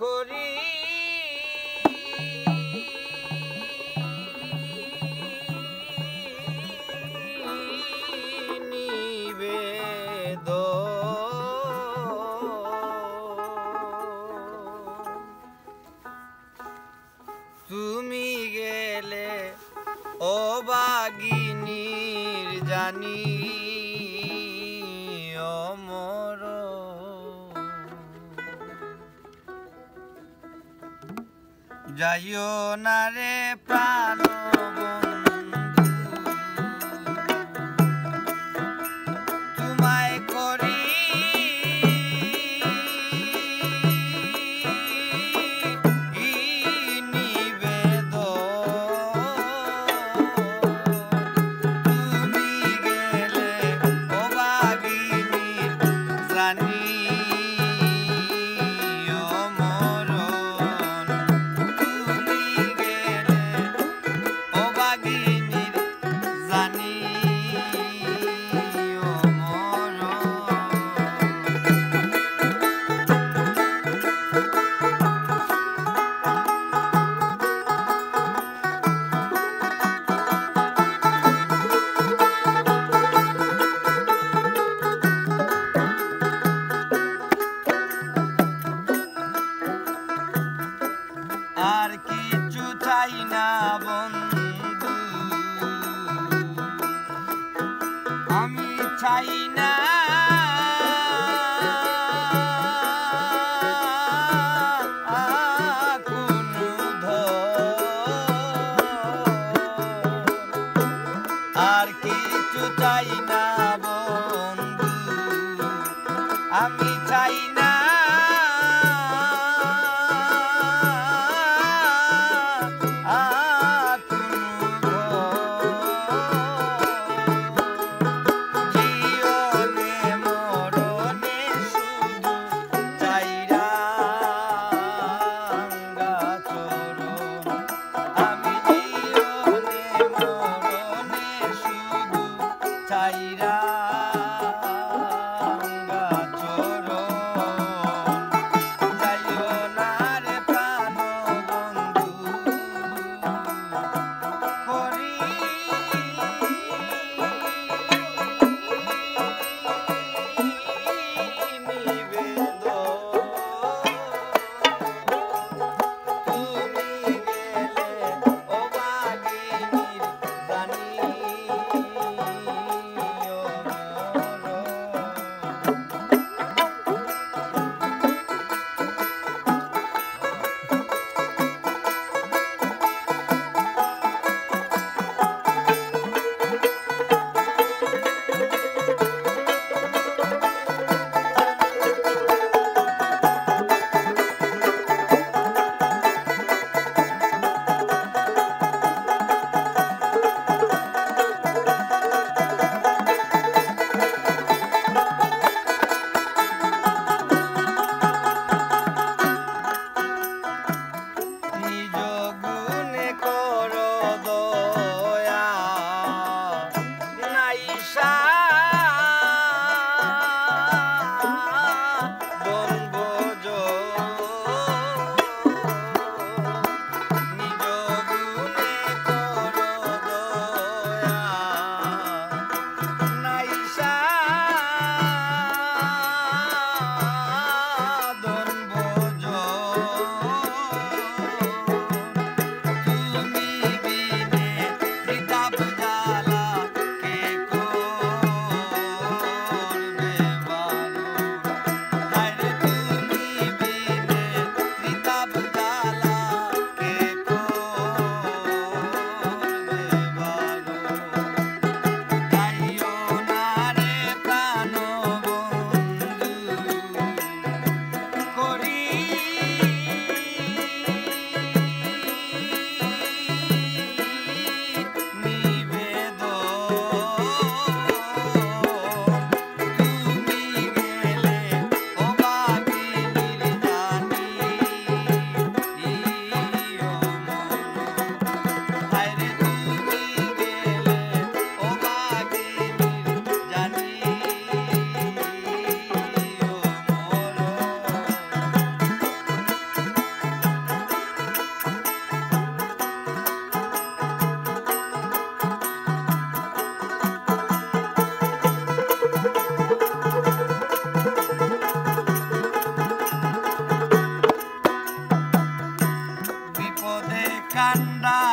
করি। তুমি গেলে ও বাগিনীর জানি যাইও না রে প্রাণ। আর কিছু চাই না বন্ধু। আমি চাই না। আর চাই না আমি চাই না চাইরা and I